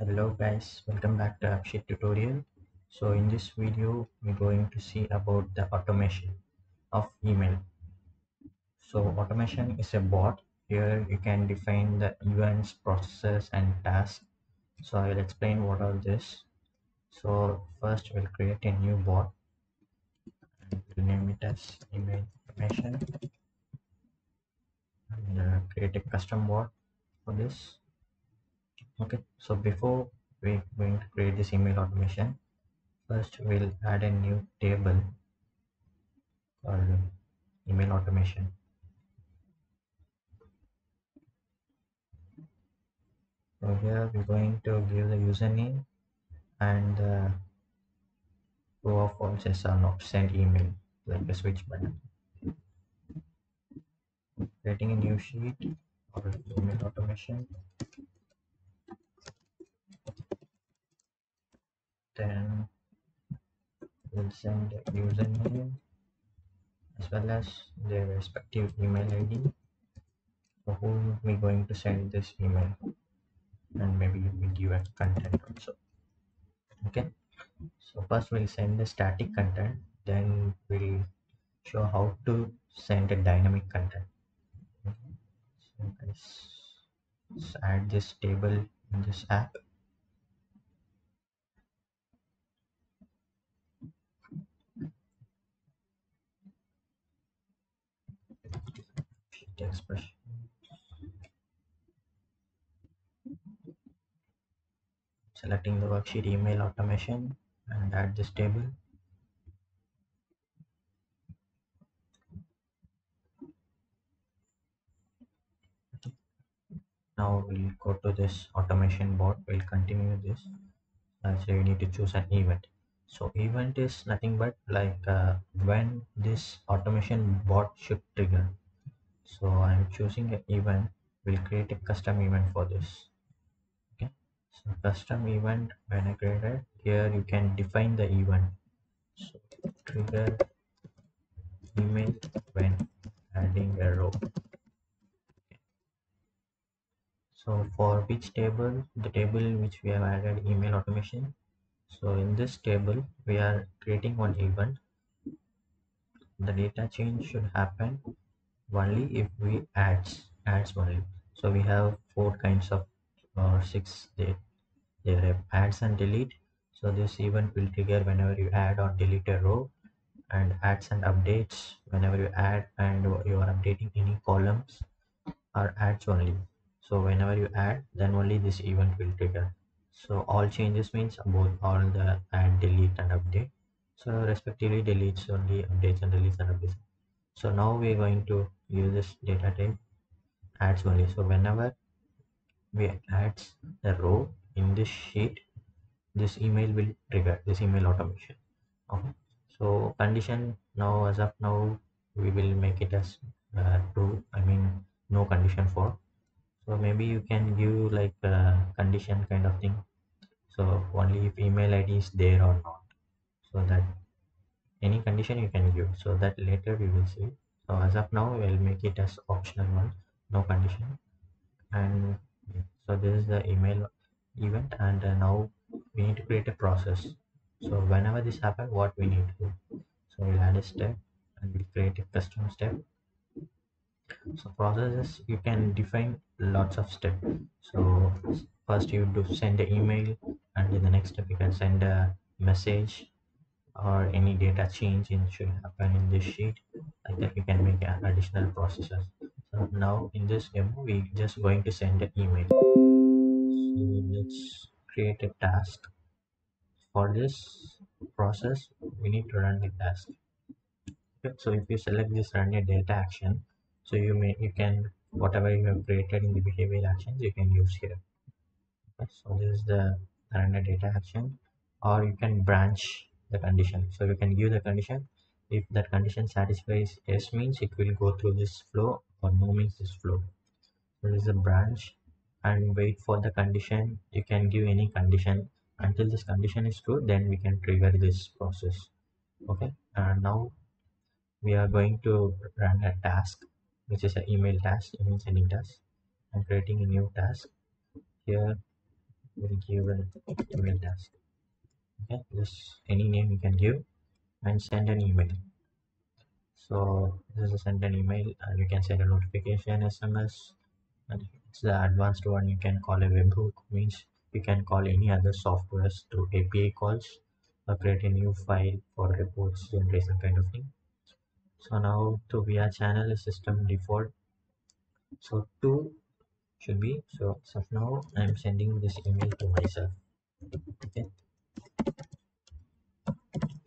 hello guys welcome back to AppSheet tutorial. So in this video we're going to see about the automation of email. So automation is a bot. Here you can define the events processes and tasks. So i will explain what are this. So first we'll create a new bot. We'll name it as email automation. And uh, create a custom bot for this okay so before we're going to create this email automation first we'll add a new table called email automation. So here we're going to give the username and uh, the row of false yes or send email like a switch button. Creating a new sheet or email automation then we'll send the username as well as their respective email id for whom we're going to send this email. And maybe we give a content also. Okay? So first we'll send the static content. Then we'll show how to send a dynamic content. Okay. so let's add this table in this app expression selecting the worksheet email automation and add this table. Now we'll go to this automation bot we'll continue this. Uh, so you need to choose an event. So event is nothing but like uh, when this automation bot should trigger so i'm choosing an event. We'll create a custom event for this. Okay? So custom event when i created here you can define the event. So trigger email when adding a row. So for which table? The table which we have added email automation. So in this table we are creating one event. The data change should happen only if we adds adds only. So we have four kinds of or six there there adds and delete. So this event will trigger whenever you add or delete a row. And adds and updates whenever you add and you are updating any columns or adds only. So whenever you add then only this event will trigger. So all changes means both all the add delete and update. So respectively deletes only updates and deletes and updates so now we're going to use this data type adds only so whenever we adds a row in this sheet this email will trigger this email automation. Okay. So condition now as of now we will make it as uh, true i mean no condition for. So maybe you can give like a condition kind of thing. So only if email id is there or not. So that any condition you can give so that later we will see. So as of now we'll make it as optional one no condition. And so this is the email event and uh, now we need to create a process. So whenever this happens what we need to do? So we'll add a step and we'll create a custom step. So processes you can define lots of steps so first you do send an email and in the next step you can send a message or any data change in should happen in this sheet like that you can make additional processes so now in this demo we just going to send an email. So let's create a task. For this process we need to run the task. Okay so if you select this run a data action so you may you can whatever you have created in the behavior actions you can use here. Okay, so this is the run a data action. Or you can branch the condition. So you can give the condition. If that condition satisfies yes means it will go through this flow or no means this flow. So this is a branch and wait for the condition. You can give any condition. Until this condition is true then we can trigger this process. Okay? And now we are going to run a task which is an email task email sending task. I'm creating a new task. Here we'll give an email task okay just any name you can give and send an email. So this is a send an email. And you can send a notification sms and it's the advanced one. You can call a webhook means you can call any other softwares through api calls or create a new file for reports generation kind of thing. So now to via channel system default. So two should be. So so now i'm sending this email to myself. Okay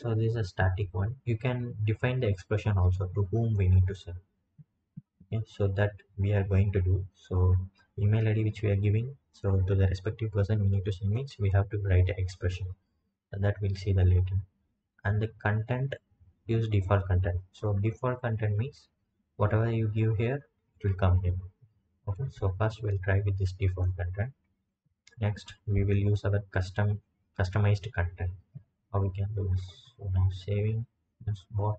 so this is a static one. You can define the expression also to whom we need to send. Okay so that we are going to do. So email id which we are giving. So to the respective person we need to send means we have to write an expression. And that we'll see the later. And the content use default content. So default content means whatever you give here it will come here. Okay so first we'll try with this default content. Next we will use our custom customized content. How we can do this now saving this bot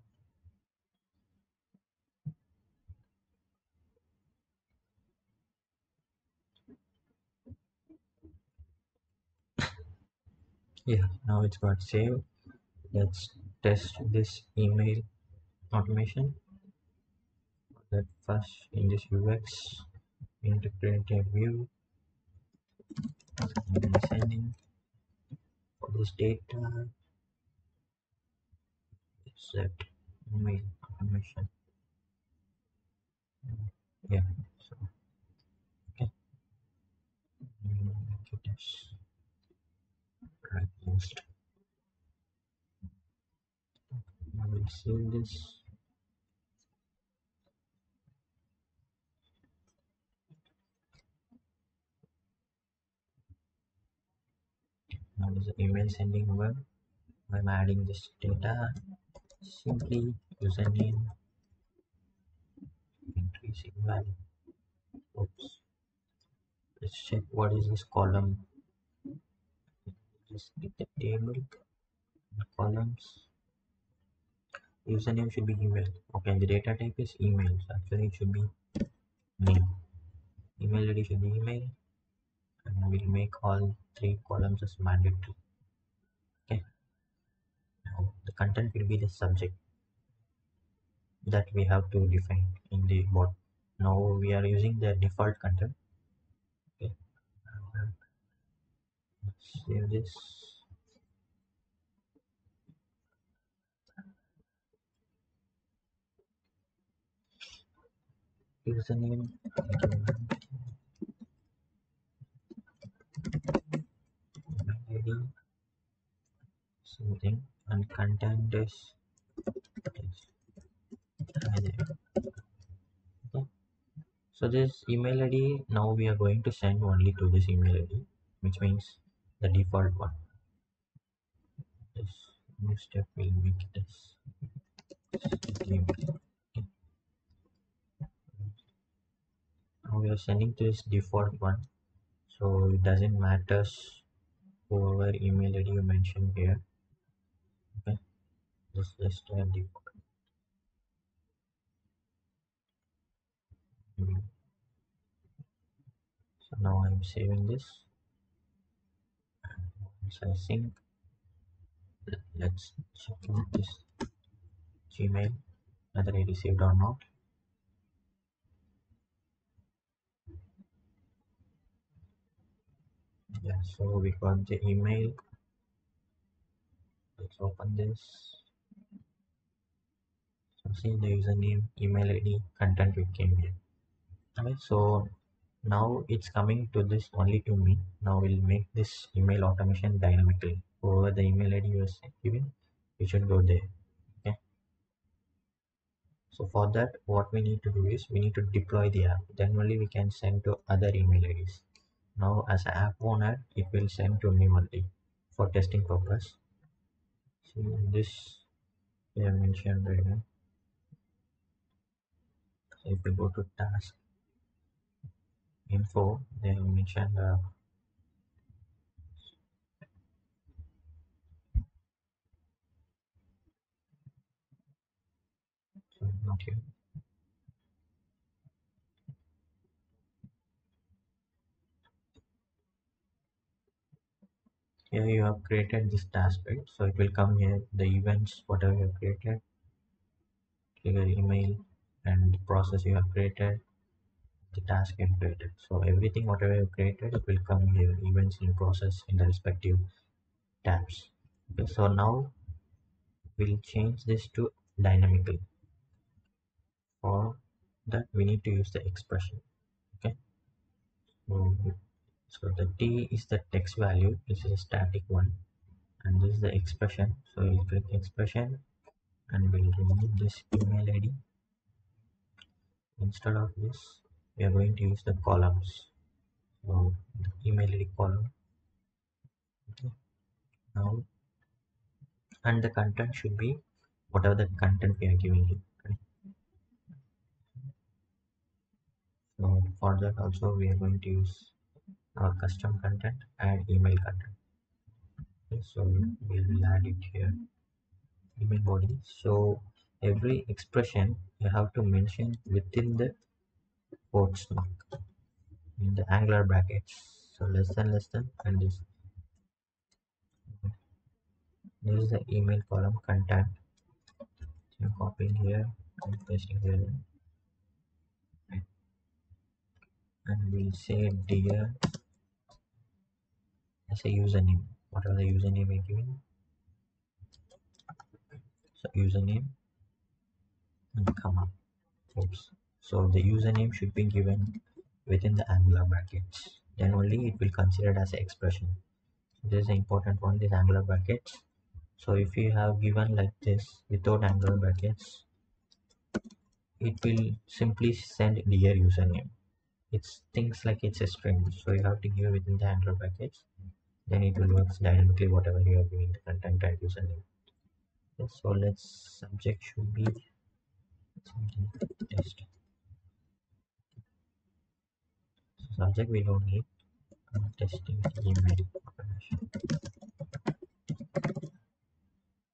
yeah now it's got saved let's test this email automation. That first in this ux integrate a view. Sending. For this data set. Email automation yeah so. Okay. Make it as most I will save this now is email sending web. I'm adding this data simply username increasing value. Oops. Let's check what is this column. Just get the table. Columns. Username should be email. Okay the data type is email. So actually it should be name. Email id should be email. And we'll make all three columns as mandatory content will be the subject that we have to define in the bot now we are using the default content. Okay. Save this. Username. Id something and content is okay. so this email id now we are going to send only to this email id which means the default one. This new step will make this. Now we are sending to this default one. So it doesn't matter whoever email id you mentioned here just uh, default so now i'm saving this. Once i sync let's check out this gmail whether i received or not. Yeah so we got the email. Let's open this see the username email id content we came here. Okay so now it's coming to this only to me. Now we'll make this email automation dynamically. Over the email id you are giving you should go there. Okay. So for that what we need to do is we need to deploy the app. Then only we can send to other email ids now as app owner it will send to me only for testing purpose. See this we have mentioned right now. so if we go to task info they mentioned uh, not here. Here you have created this task right? So it will come here the events whatever you have created. Trigger email and the process you have created the task you have created. So everything whatever you created it will come here events in process in the respective tabs. Okay so now we'll change this to dynamically for that we need to use the expression okay? So, so the t is the text value this is a static one and this is the expression. So we'll click expression and we'll remove this email id instead of this we are going to use the columns. So the email id column. Okay. Now and the content should be whatever the content we are giving okay? so for that also we are going to use our custom content and email content. Okay, so we'll add it here. Email body. So every expression you have to mention within the quotes mark in the angular brackets. So less than less than and this. This is the email column content. So copying here and pasting here. And we'll say dear as a username. Whatever the username we're giving so username comma oops so the username should be given within the angular brackets. Then only it will consider as an expression. This is important one this angular brackets. So if you have given like this without angular brackets it will simply send dear username. It's things like it's a string. So you have to give within the angular brackets. Then it will work dynamically whatever you are giving the content type username. So let's subject should be test so subject we don't need uh, testing email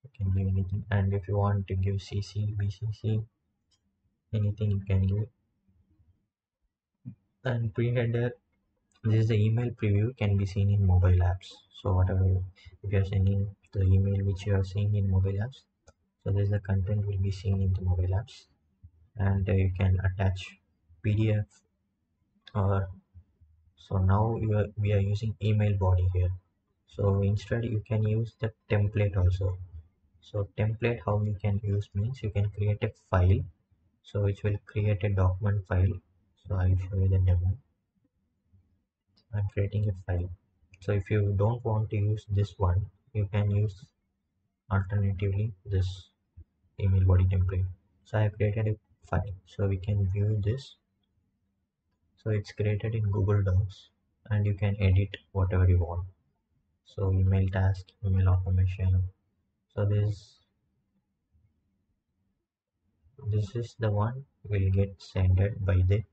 you can give anything and if you want to give cc bcc anything you can give and pre-header this is the email preview. Can be seen in mobile apps. So whatever if you are sending the email which you are seeing in mobile apps. So this is the content will be seen in the mobile apps and you can attach pdf or so now are, we are using email body here. So instead you can use the template also. So template how you can use means you can create a file. So which will create a document file. So i'll show you the demo. I'm creating a file. So if you don't want to use this one you can use alternatively this email body template. So i have created a file. So we can view this. So it's created in google docs and you can edit whatever you want. So email task email automation. So this this is the one will get sent by the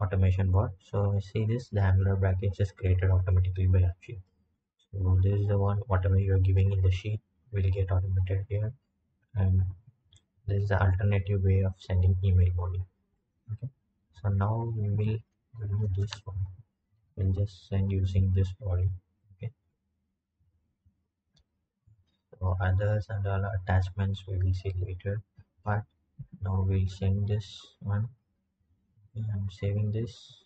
automation bot. So I see this the angular brackets is created automatically by AppSheet so this is the one whatever you are giving in the sheet will get automated here. And this is the alternative way of sending email body okay. So now we will remove this one we'll just send using this body okay. So others and all attachments we will see later. But now we'll send this one. I'm saving this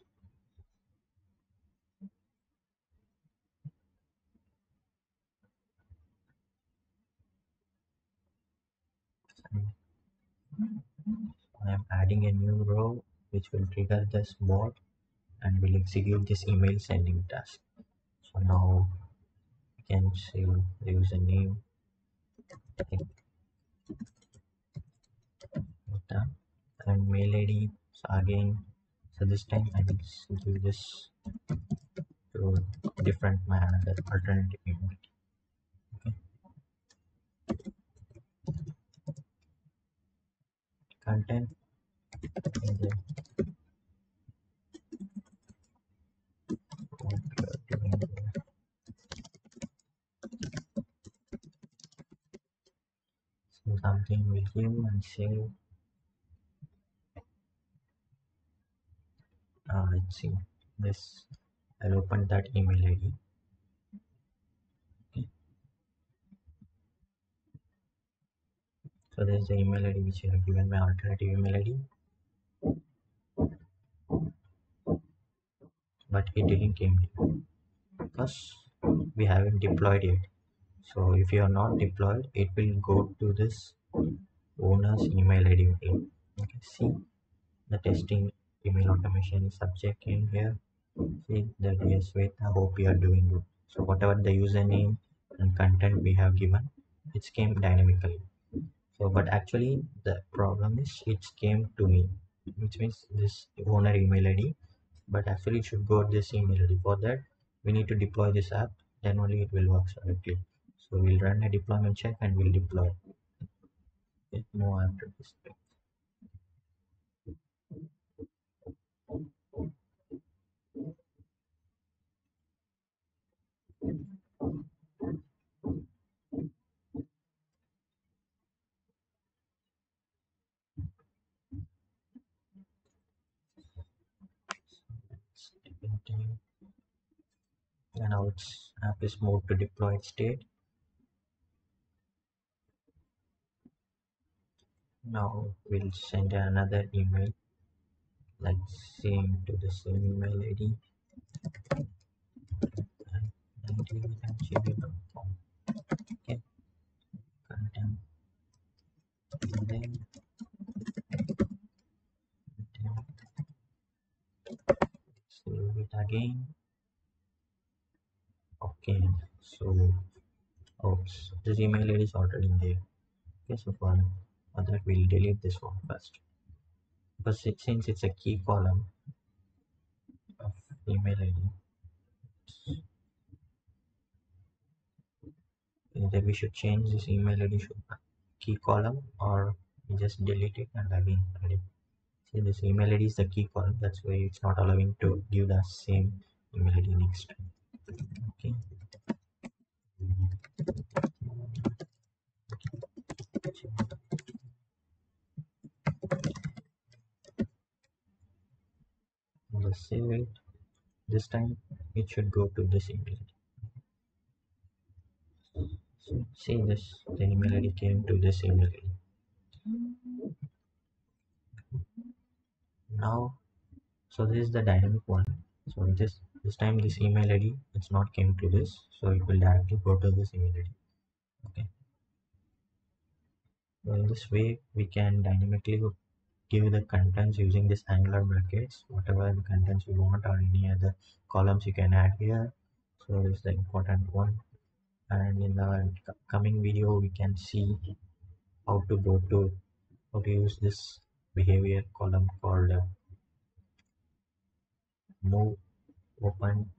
I'm adding a new row which will trigger this bot and will execute this email sending task. So now you can save the username and mail id so again so this time i will do this to different another alternative email okay content then so something will give and save uh, let's see. This I'll open that email ID so this is the email id which I have given my alternative email id but it didn't came because we haven't deployed yet so if you are not deployed it will go to this owner's email id only. Okay see? The testing email automation subject in here. See the dear Sweta hope you are doing good. So whatever the username and content we have given it came dynamically so but actually the problem is it came to me which means this owner email id but actually it should go this email id for that we need to deploy this app then only it will work correctly so we'll run a deployment check and we'll deploy. It no after this and now its app is moved to deployed state now we'll send another email like same to the same email id content then save it again so oops. This email id is already there. Okay so for, that we'll delete this one first. Because it, since it's a key column of email id either we should change this email id should key column or just delete it and again it. See this email id is the key column. That's why it's not allowing to give the same email id next okay let's save it this time it should go to this email see this the email id came to this email id now so this is the dynamic one. So this this time this email id it's not came to this so it will directly go to this email id okay. So in this way we can dynamically give the contents using this angular brackets. Whatever the contents you want or any other columns you can add here. So this is the important one. And in the coming video we can see how to go to how to use this behavior column called uh, move open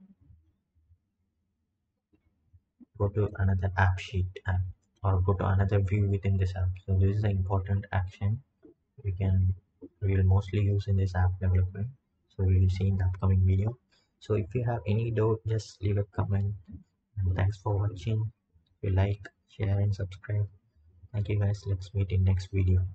go to another AppSheet app or go to another view within this app. So this is the important action we can we will mostly use in this app development. So we will see in the upcoming video. So if you have any doubt just leave a comment. And thanks for watching. If you like share and subscribe. Thank you guys. Let's meet in next video